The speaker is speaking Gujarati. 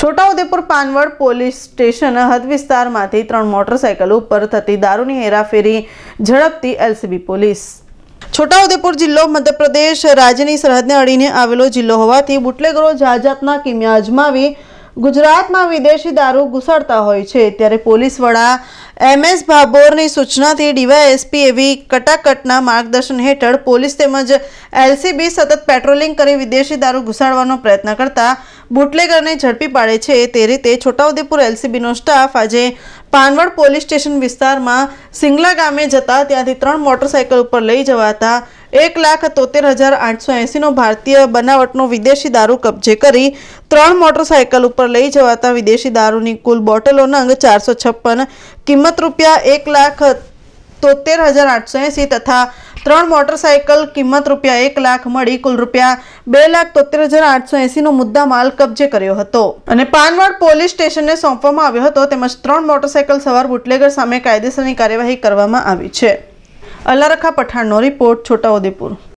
છોટાઉદેપુર પાનવડ પોલીસ સ્ટેશન હદ વિસ્તારમાંથી ત્રણ મોટરસાયકલ ઉપર થતી દારૂની હેરાફેરી ઝડપતી એલસીબી પોલીસ. છોટાઉદેપુર જિલ્લો મધ્યપ્રદેશ રાજ્યની સરહદને અડીને આવેલો જિલ્લો હોવાથી બુટલેગરો જાજાતના કિમિયા અજમાવી ગુજરાતમાં વિદેશી દારૂ ઘુસાડતા હોય છે. ત્યારે પોલીસ વડા એમ એસ ભાભોરની સૂચનાથી ડીવાયએસપી એવી કટાકટના માર્ગદર્શન હેઠળ પોલીસ તેમજ એલસીબી સતત પેટ્રોલિંગ કરી વિદેશી દારૂ ઘુસાડવાનો પ્રયત્ન કરતા બુટલેગરને ઝડપી પાડે છે. તે રીતે છોટાઉદેપુર એલસીબીનો સ્ટાફ આજે પાનવડ પોલીસ સ્ટેશન વિસ્તારમાં સિંગલા ગામે જતા ત્યાંથી ત્રણ મોટરસાયકલ ઉપર લઈ જવાતા એક લાખ તોતેર હજાર આઠસો એંસીનો ભારતીય બનાવટનો વિદેશી દારૂ કબજે કરી ત્રણ મોટરસાયકલ ઉપર લઈ જવાતા વિદેશી દારૂની કુલ બોટલોનો અંગ ચારસો છપ્પન, કિંમત રૂપિયા એક લાખ તોતેર હજાર આઠસો એંસી તથા ત્રણ મોટરસાયકલ કિંમત રૂપિયા એક લાખ મળી કુલ રૂપિયા બે લાખ તોતેર હજાર આઠસો એંસીનો મુદ્દા માલ કબજે કર્યો હતો. અને પાનવડ પોલીસ સ્ટેશનને સોંપવામાં આવ્યો હતો, તેમજ ત્રણ મોટરસાયકલ સવાર બુટલેગર સામે કાયદેસરની કાર્યવાહી કરવામાં આવી છે. અલ્લારખા પઠાણનો રિપોર્ટ છોટાઉદેપુર